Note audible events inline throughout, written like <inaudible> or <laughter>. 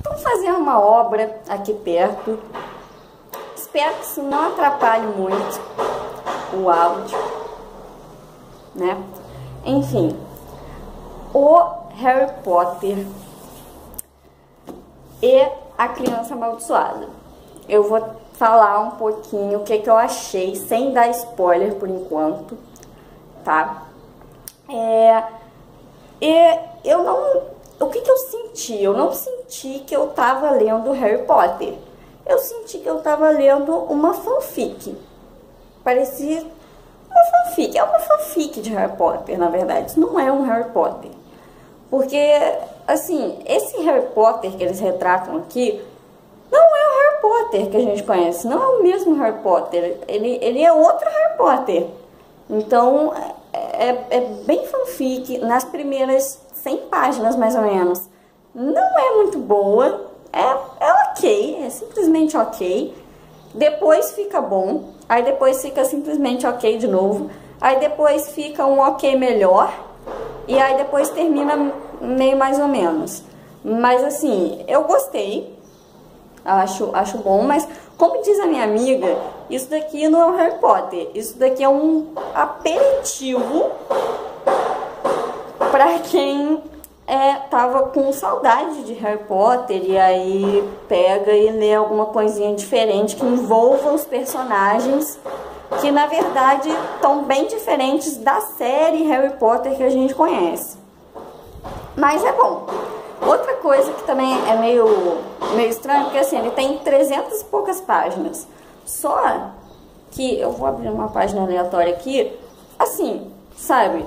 estão fazendo uma obra aqui perto. Espero que isso não atrapalhe muito o áudio, né? Enfim, o Harry Potter e a Criança Amaldiçoada. Eu vou falar um pouquinho o que, que eu achei, sem dar spoiler por enquanto, tá? É, e eu não. O que, que eu senti? Eu não senti que eu tava lendo Harry Potter. Eu senti que eu tava lendo uma fanfic. Parecia uma fanfic. É uma fanfic de Harry Potter, na verdade. Não é um Harry Potter. Porque, assim, esse Harry Potter que eles retratam aqui não é o Harry Potter que a gente conhece. Não é o mesmo Harry Potter. Ele, ele é outro Harry Potter. Então, é, é, é bem fanfic. Nas primeiras 100 páginas, mais ou menos. Não é muito boa. É, é ok. É simplesmente ok. Depois fica bom. Aí depois fica simplesmente ok de novo. Aí depois fica um ok melhor. E aí depois termina meio mais ou menos. Mas assim, eu gostei. Acho, acho bom, mas como diz a minha amiga, isso daqui não é um Harry Potter. Isso daqui é um aperitivo para quem é, tava com saudade de Harry Potter e aí pega e lê alguma coisinha diferente que envolva os personagens que na verdade estão bem diferentes da série Harry Potter que a gente conhece. Mas é bom. Outra coisa que também é meio, meio estranho, porque assim, ele tem 300 e poucas páginas. Só que, eu vou abrir uma página aleatória aqui, assim, sabe?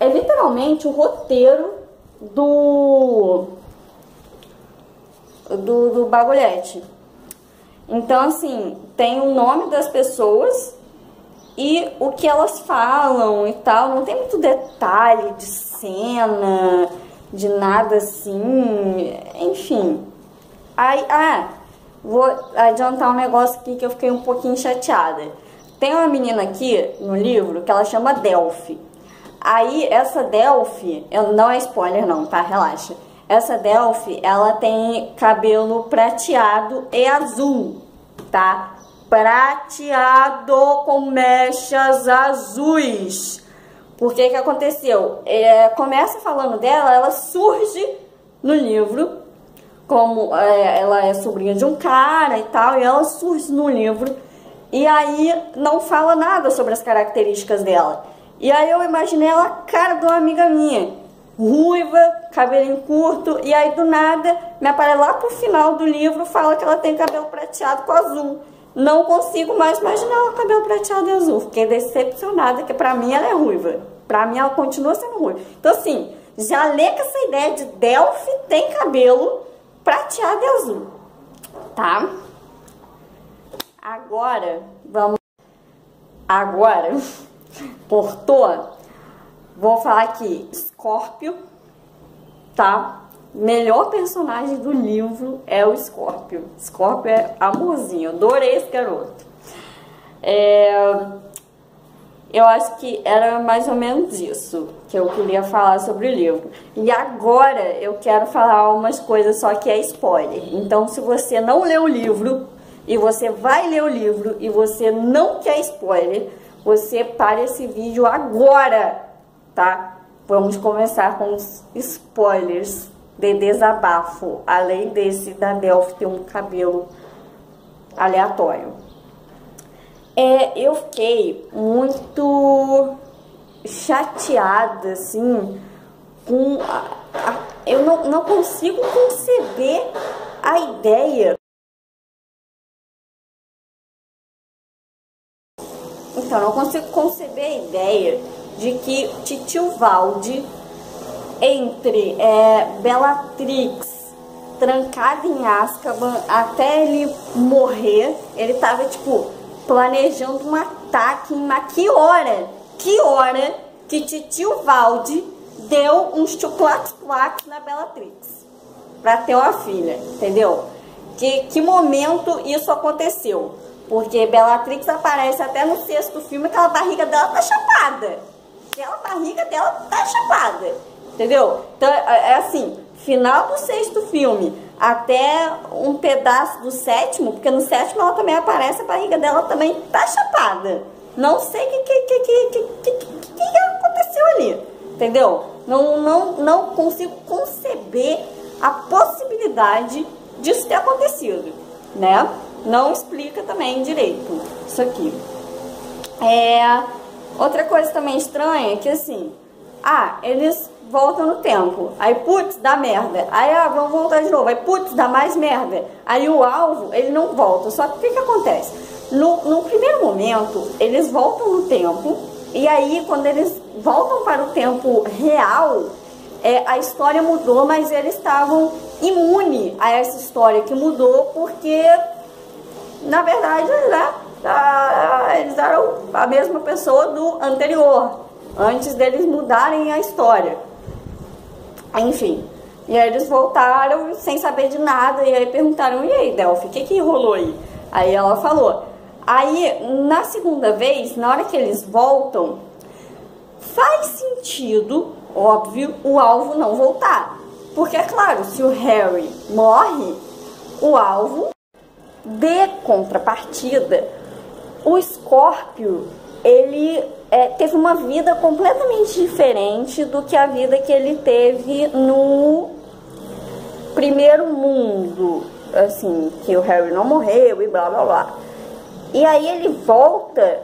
É literalmente o roteiro do, do, do bagulhete. Então, assim, tem o nome das pessoas e o que elas falam e tal. Não tem muito detalhe de cena, de nada assim. Enfim. Aí, ah, vou adiantar um negócio aqui que eu fiquei um pouquinho chateada. Tem uma menina aqui no livro que ela chama Delphi. Aí, essa Delphi, não é spoiler não, tá? Relaxa. Essa Delphi, ela tem cabelo prateado e azul, tá? prateado com mechas azuis. Por que que aconteceu? É, começa falando dela, ela surge no livro, como é, ela é sobrinha de um cara e tal, e ela surge no livro, e aí não fala nada sobre as características dela. E aí eu imaginei ela a cara de uma amiga minha, ruiva, cabelinho curto, e aí do nada me aparece lá pro final do livro, fala que ela tem cabelo prateado com azul não consigo mais imaginar o cabelo prateado e azul. Fiquei decepcionada, que pra mim ela é ruiva. Pra mim ela continua sendo ruiva. Então assim, já lê com essa ideia de Delphi tem cabelo prateado e azul. Tá? Agora, vamos... Agora, <laughs> por toa, vou falar aqui, Scorpio, tá? melhor personagem do livro é o Scorpio. Scorpio é amorzinho, adorei esse garoto. É, eu acho que era mais ou menos isso que eu queria falar sobre o livro. E agora eu quero falar umas coisas só que é spoiler. Então, se você não leu o livro e você vai ler o livro e você não quer spoiler, você para esse vídeo agora, tá? Vamos começar com os spoilers de desabafo, além desse da Delphi ter um cabelo aleatório. É, eu fiquei muito chateada, assim, com. A, a, eu não, não consigo conceber a ideia. Então, não consigo conceber a ideia de que Titio Valde entre é, Bellatrix trancado em Azkaban até ele morrer, ele tava, tipo, planejando um ataque, mas que hora, que hora que titio Valde deu uns chocolates plaques na Bellatrix pra ter uma filha, entendeu? Que, que momento isso aconteceu? Porque Bellatrix aparece até no sexto filme, aquela barriga dela tá chapada. Aquela barriga dela tá chapada. Entendeu? Então, é, é assim, final do sexto filme até um pedaço do sétimo, porque no sétimo ela também aparece, a barriga dela também tá chapada. Não sei o que, que, que, que, que, aconteceu ali, entendeu? Não, não, não consigo conceber a possibilidade disso ter acontecido, né? Não explica também direito isso aqui. É, outra coisa também estranha é que assim, ah, eles voltam no tempo. Aí, putz, dá merda. Aí, ah, vamos voltar de novo. Aí, putz, dá mais merda. Aí o alvo, ele não volta. Só que o que, que acontece? No, no primeiro momento, eles voltam no tempo. E aí, quando eles voltam para o tempo real, é, a história mudou, mas eles estavam imunes a essa história que mudou, porque, na verdade, né, eles eram a mesma pessoa do anterior, antes deles mudarem a história. Enfim. E aí eles voltaram sem saber de nada, e aí perguntaram, e aí, Delphi, o que, que rolou aí? Aí ela falou. Aí, na segunda vez, na hora que eles voltam, faz sentido, óbvio, o alvo não voltar. Porque, é claro, se o Harry morre, o alvo, de contrapartida, o Scorpio, ele é, teve uma vida completamente diferente do que a vida que ele teve no primeiro mundo, assim, que o Harry não morreu e blá blá blá. E aí ele volta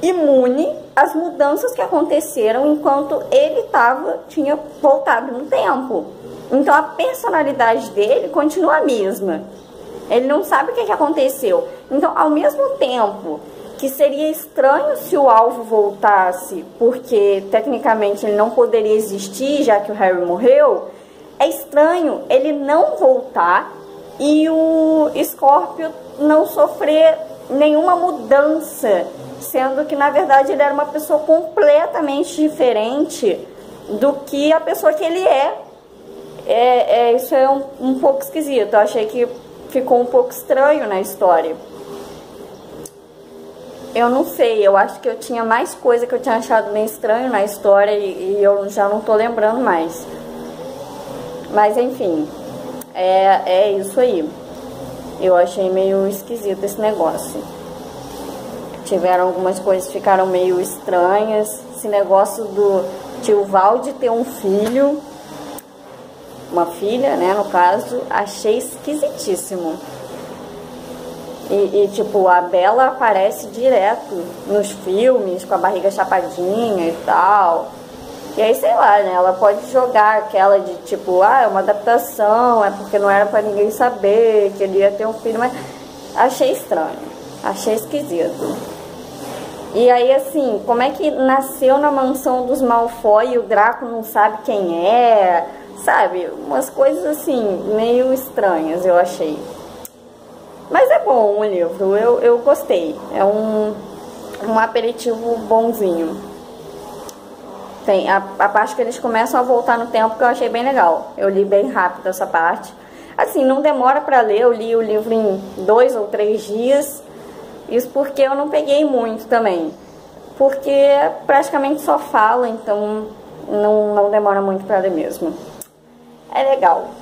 imune às mudanças que aconteceram enquanto ele tava, tinha voltado no tempo. Então a personalidade dele continua a mesma. Ele não sabe o que, que aconteceu. Então, ao mesmo tempo que seria estranho se o alvo voltasse, porque tecnicamente ele não poderia existir, já que o Harry morreu. É estranho ele não voltar e o Scorpio não sofrer nenhuma mudança, sendo que na verdade ele era uma pessoa completamente diferente do que a pessoa que ele é. é, é isso é um, um pouco esquisito. Eu achei que ficou um pouco estranho na história. Eu não sei, eu acho que eu tinha mais coisa que eu tinha achado meio estranho na história e, e eu já não tô lembrando mais. Mas enfim, é, é isso aí. Eu achei meio esquisito esse negócio. Tiveram algumas coisas que ficaram meio estranhas. Esse negócio do tio Valde ter um filho, uma filha, né, no caso, achei esquisitíssimo. E, e, tipo, a Bela aparece direto nos filmes, com a barriga chapadinha e tal. E aí, sei lá, né? Ela pode jogar aquela de tipo, ah, é uma adaptação, é porque não era para ninguém saber que ele ia ter um filho, mas achei estranho, achei esquisito. E aí, assim, como é que nasceu na mansão dos Malfoy e o Draco não sabe quem é? Sabe? Umas coisas assim, meio estranhas, eu achei. Mas é bom o livro, eu, eu gostei. É um, um aperitivo bonzinho. Tem a, a parte que eles começam a voltar no tempo que eu achei bem legal. Eu li bem rápido essa parte. Assim, não demora para ler, eu li o livro em dois ou três dias. Isso porque eu não peguei muito também. Porque praticamente só fala, então não, não demora muito para ler mesmo. É legal.